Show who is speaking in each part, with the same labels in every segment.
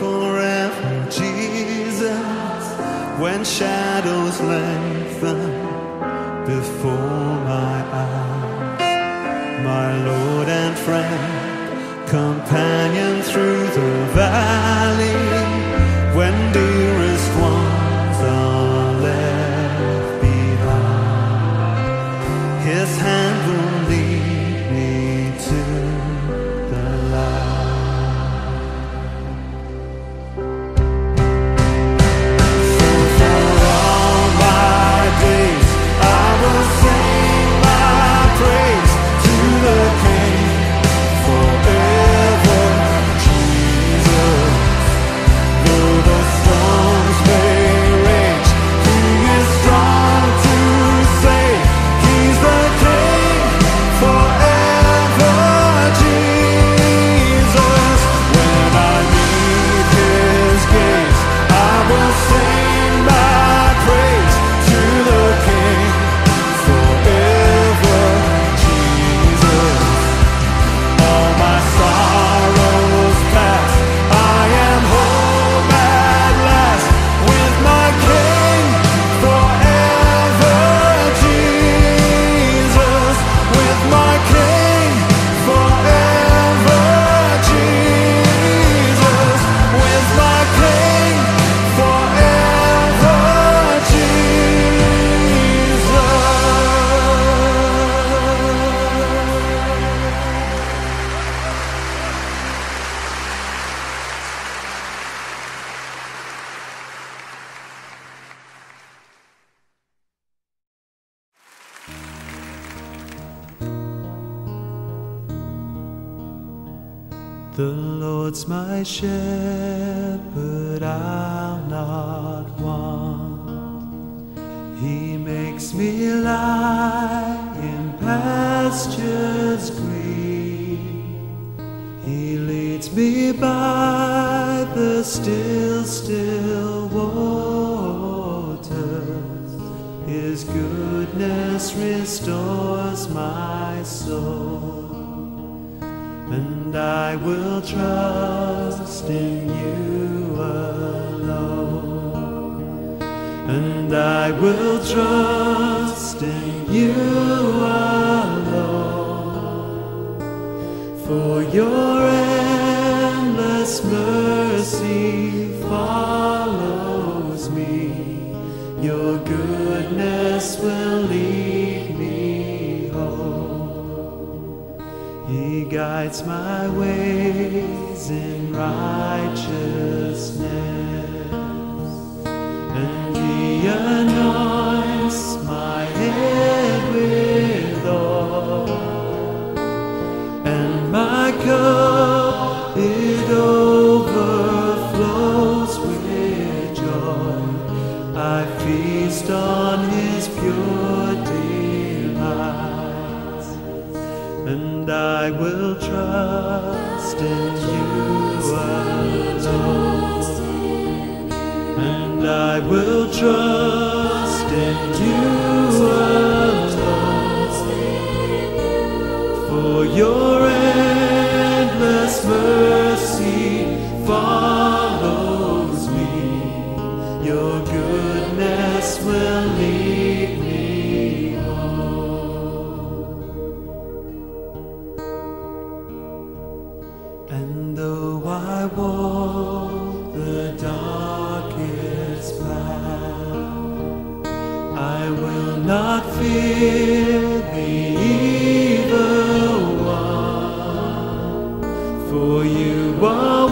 Speaker 1: forever, Jesus, when shadows lengthen before my eyes, my Lord and friend, companion through the valley mercy follows me, your goodness will lead me home. He guides my ways in righteousness. I will not fear the evil one, for you are.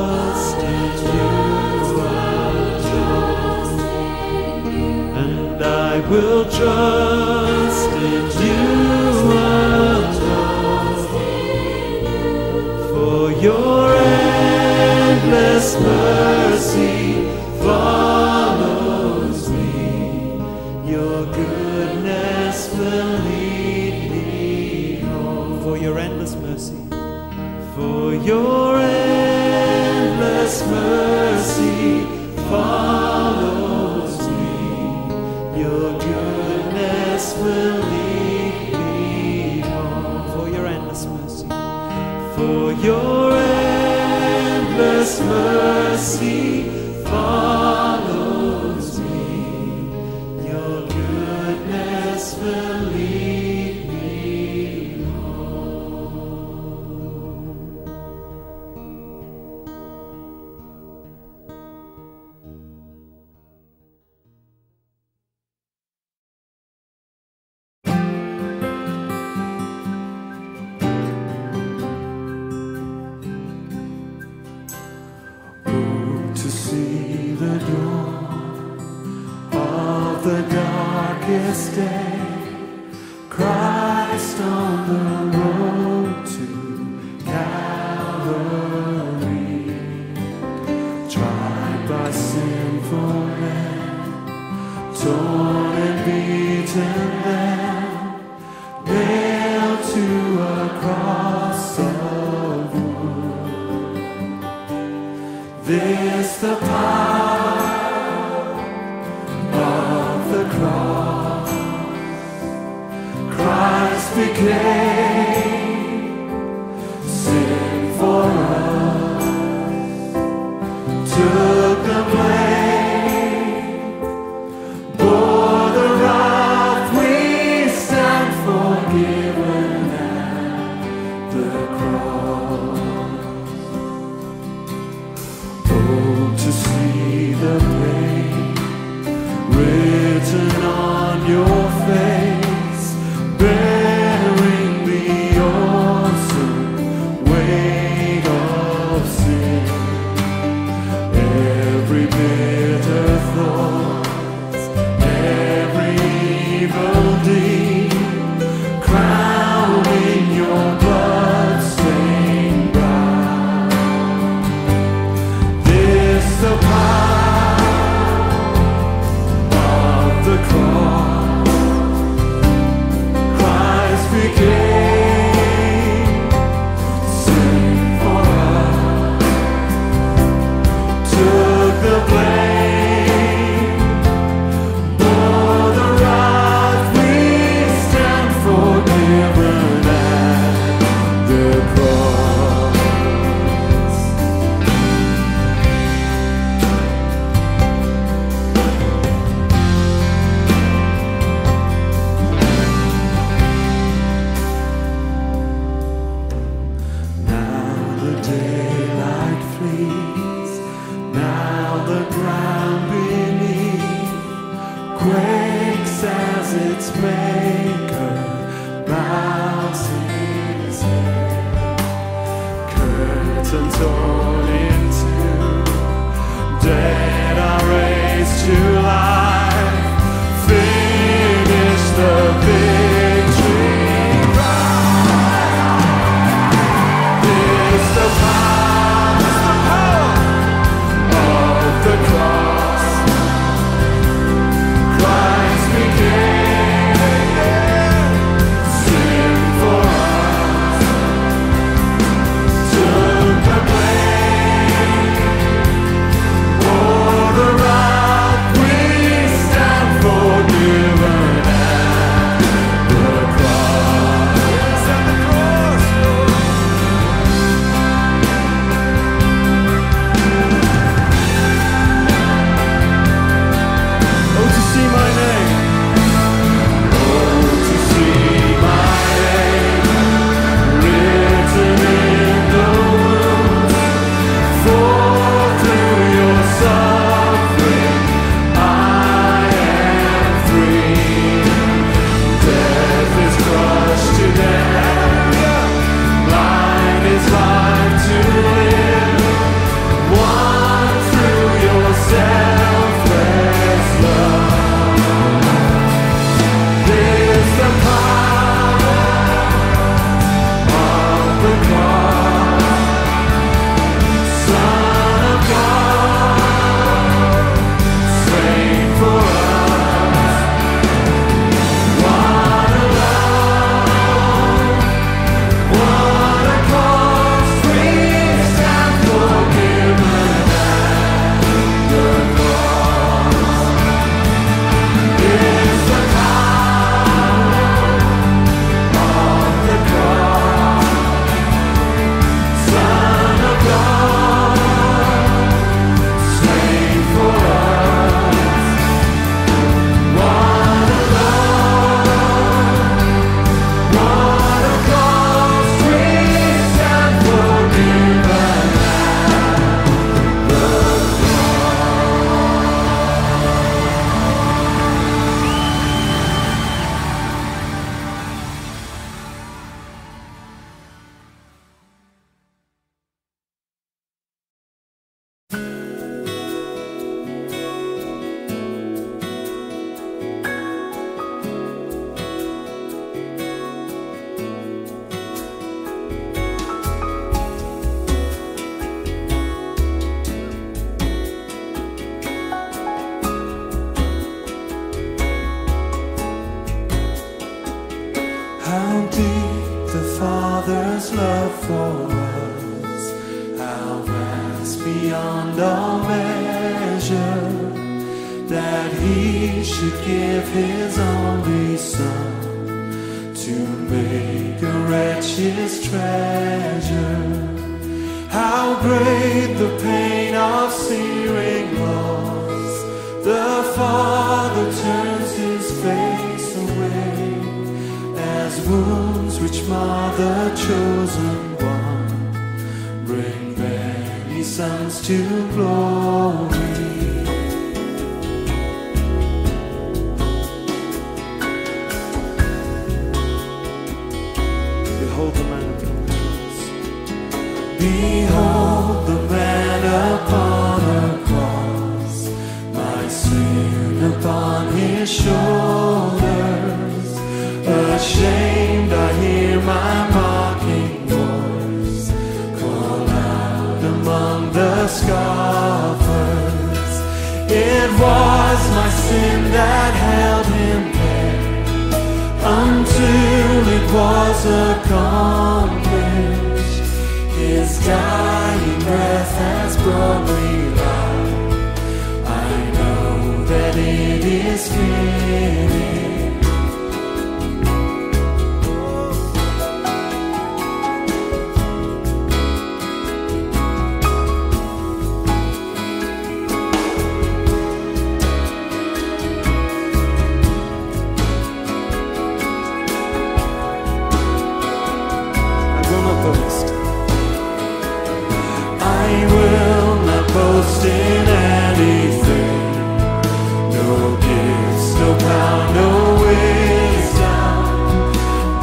Speaker 1: will trust in you alone. For your endless mercy follows me. Your goodness will lead me home. For your endless mercy. For your endless mercy follows your endless mercy. declare.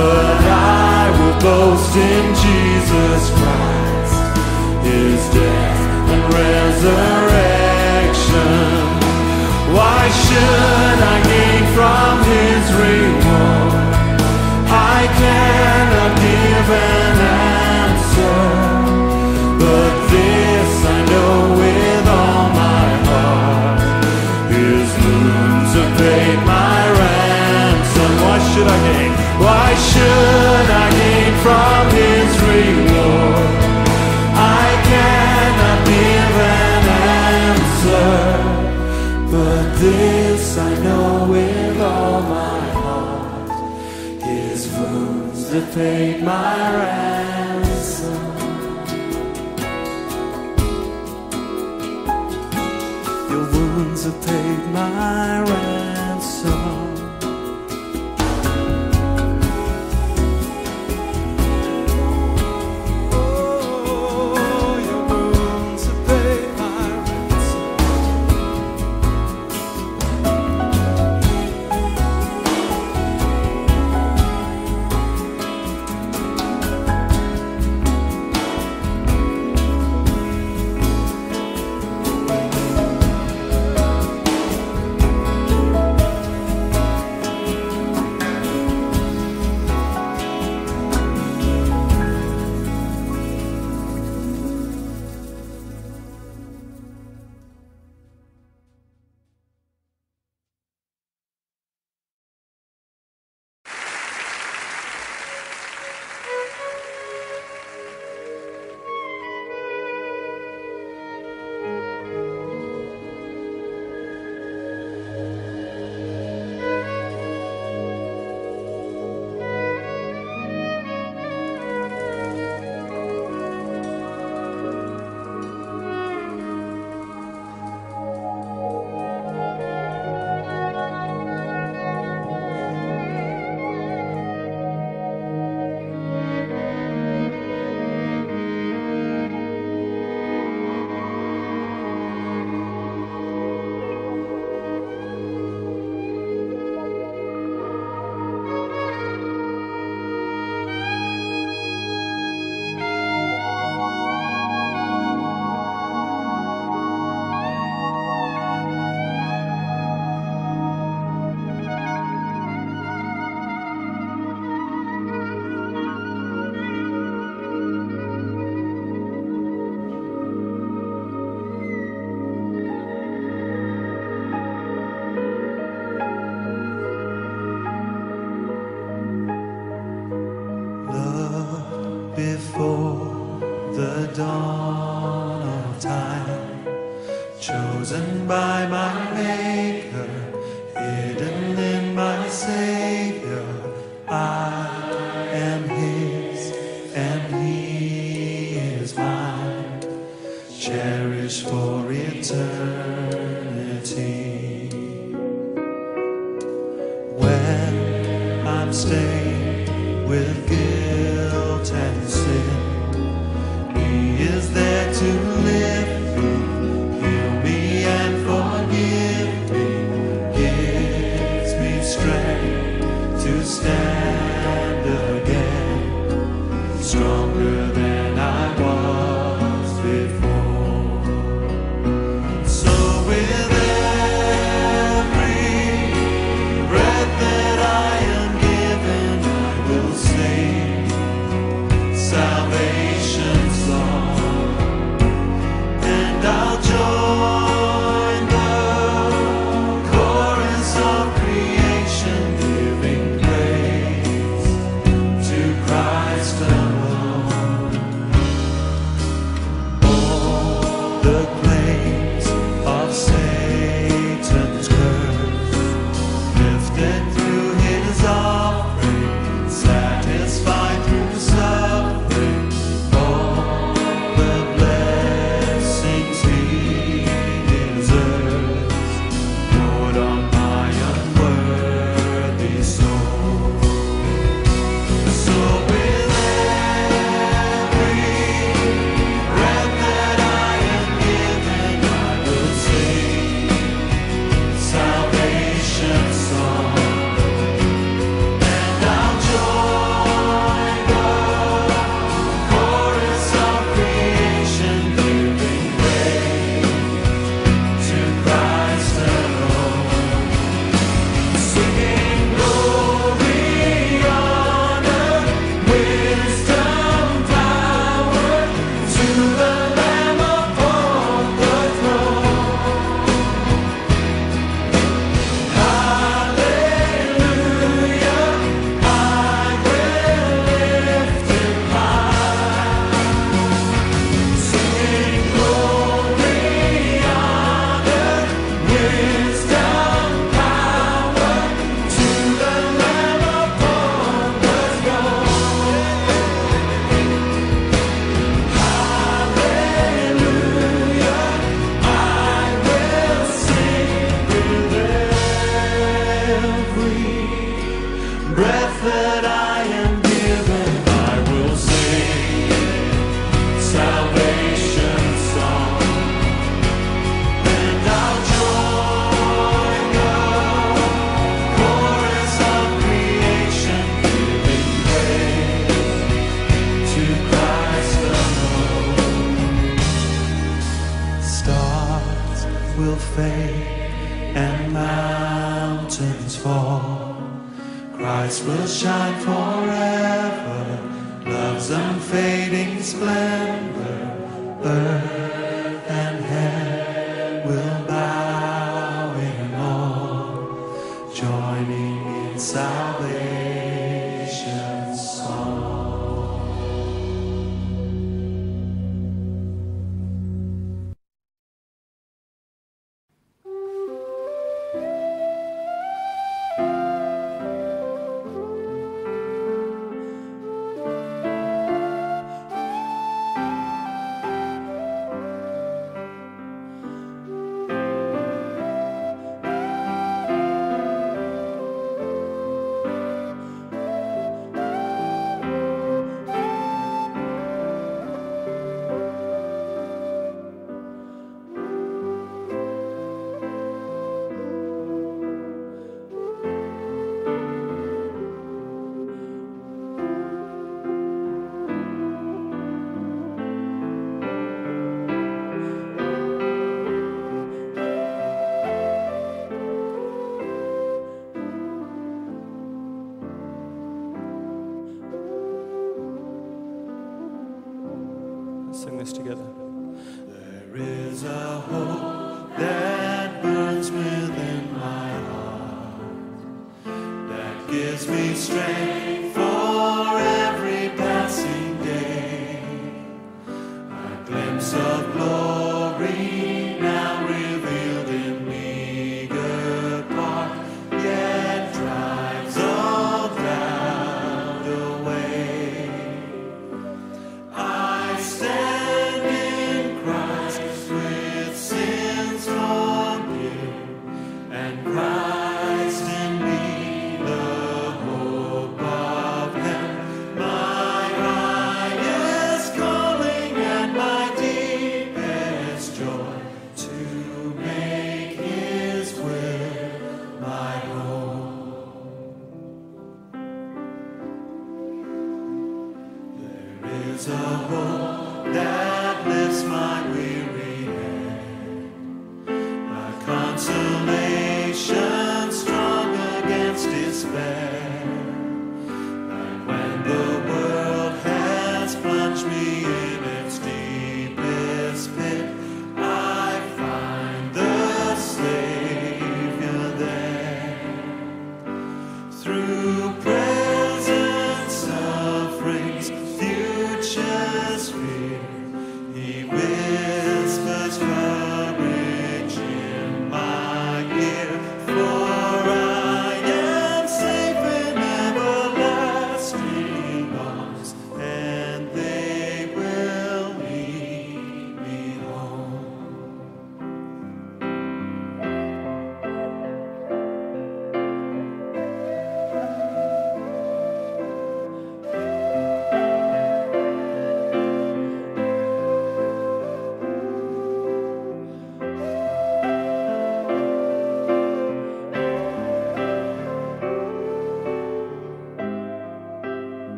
Speaker 1: But I will boast in Jesus Christ, his death and resurrection. Why should I gain from his reward? I cannot give an answer. take my wrath.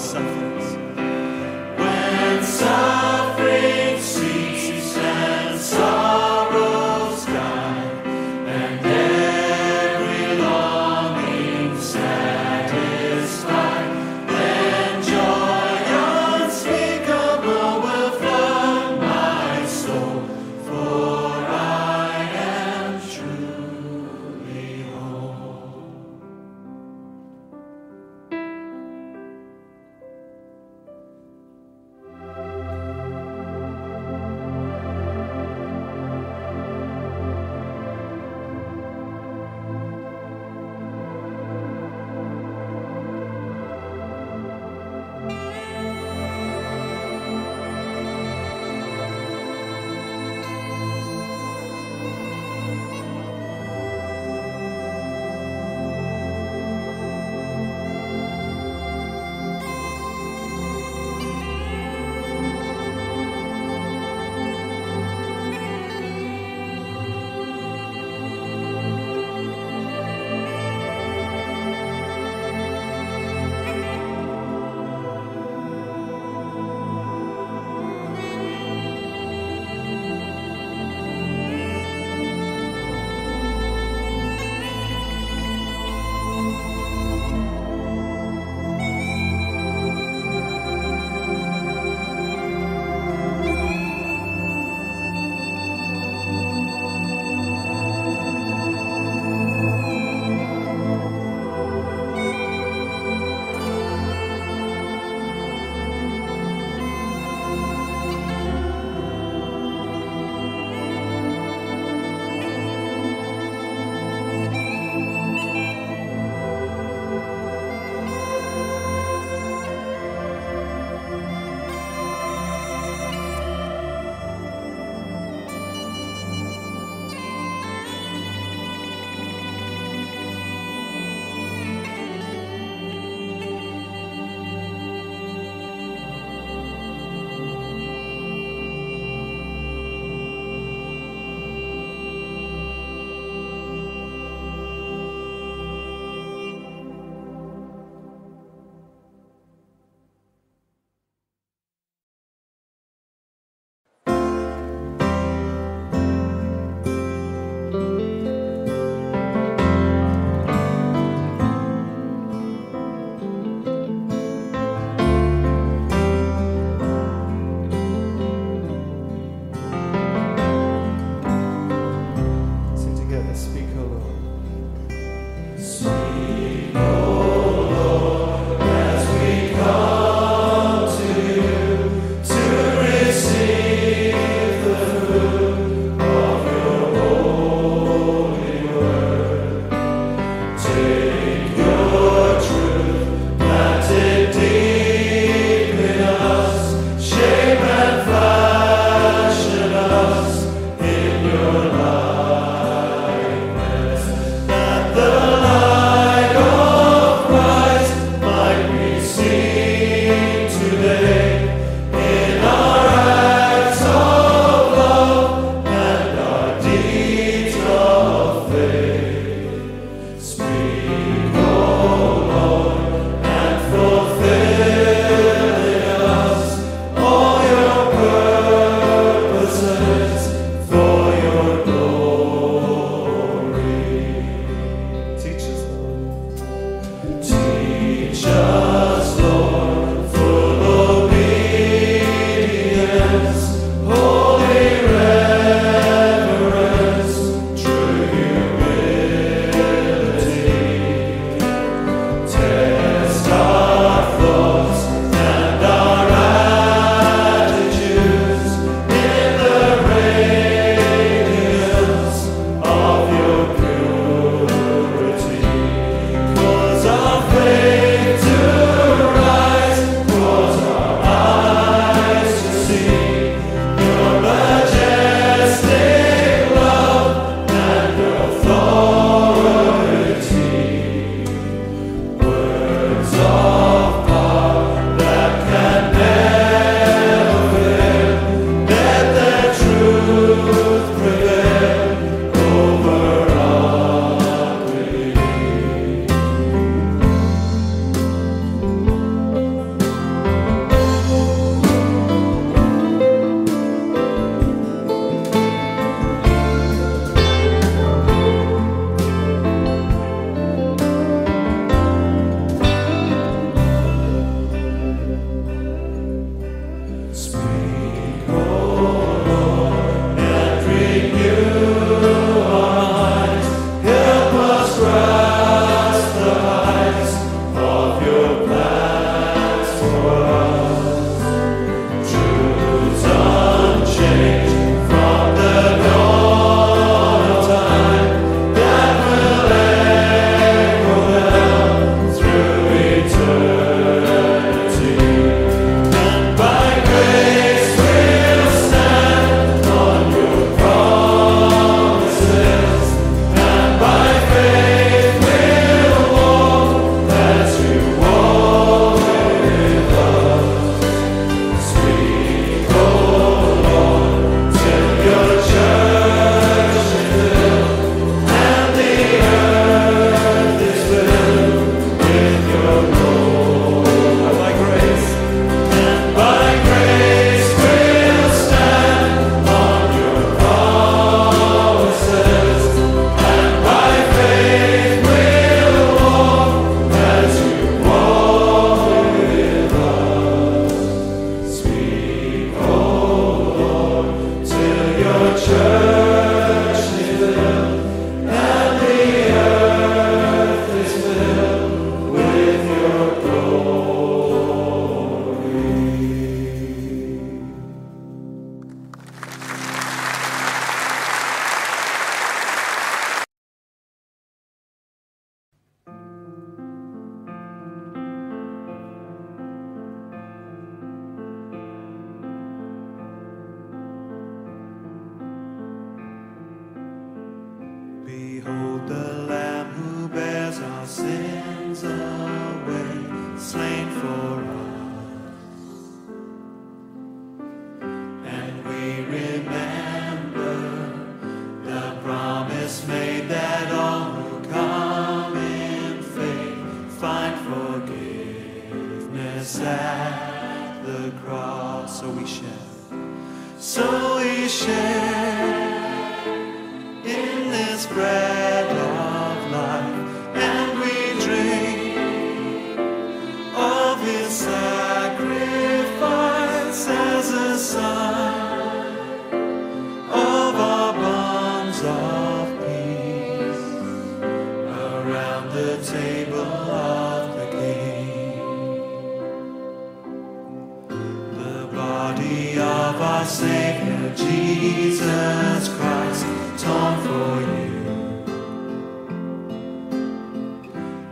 Speaker 1: Home.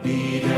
Speaker 1: Be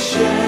Speaker 1: share.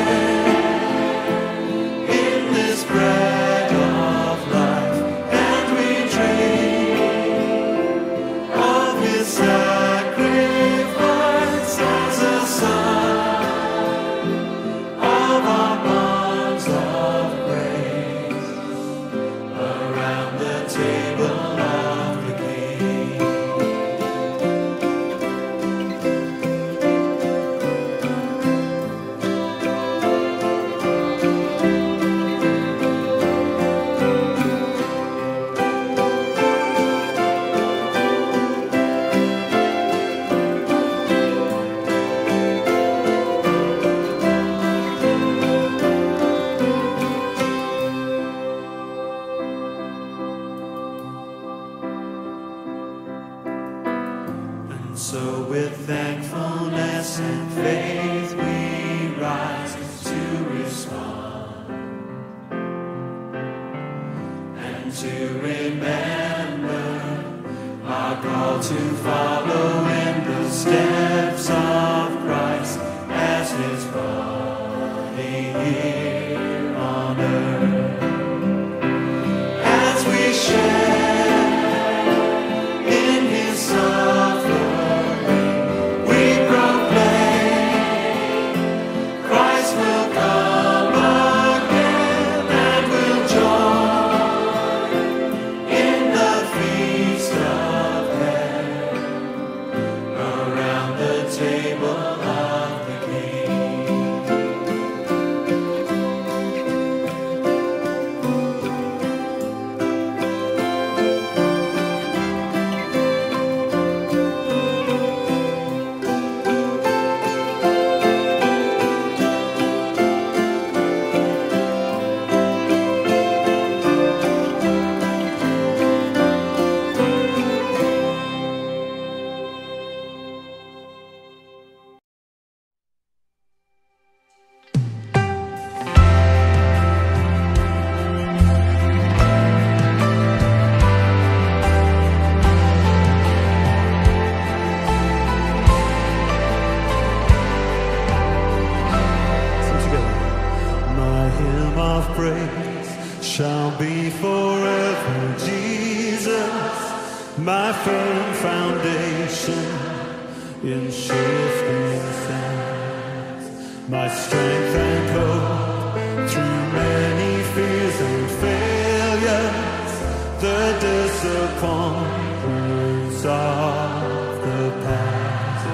Speaker 1: My strength and hope through many fears and failures, the disappointments of the past.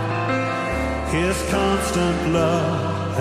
Speaker 1: His constant love